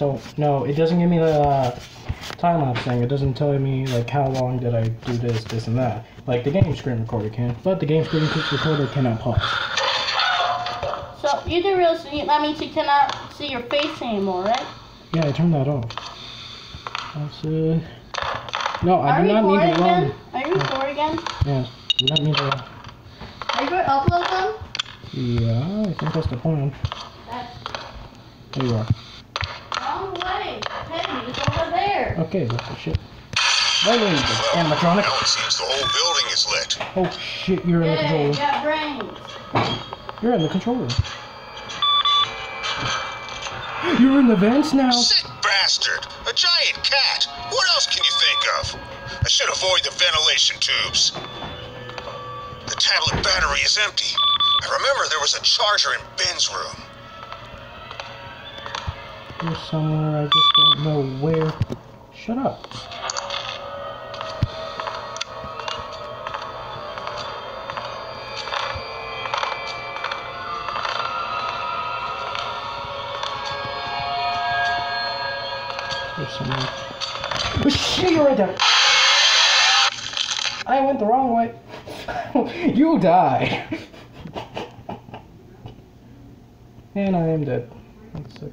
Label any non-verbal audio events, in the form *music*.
don't. No, it doesn't give me the uh, time lapse thing. It doesn't tell me like how long did I do this, this, and that. Like the game screen recorder can, but the game screen recorder cannot pause. So you do realize that means you cannot see your face anymore, right? Yeah, I turned that off. That's uh. No, I Are do not need to run. again? Are you recording again? Yes, I do not need to. Are you going to upload them? Yeah, I think that's the plan. That's There you are. wrong way. Penny, it's over there. Okay, that's the shit. Wait, wait, animatronic. Now it seems the whole building is lit. Oh shit, you're in the Hey, you controller. got brains. You're in the controller. You're in the vents now. Sick bastard! A giant cat! What else can you think of? I should avoid the ventilation tubes. The tablet battery is empty. I remember there was a charger in Ben's room. You're somewhere, I just don't know where. Shut up. There's somewhere. Oh, shit, you're right there. I went the wrong way. *laughs* you die. *laughs* and I am dead. One sec.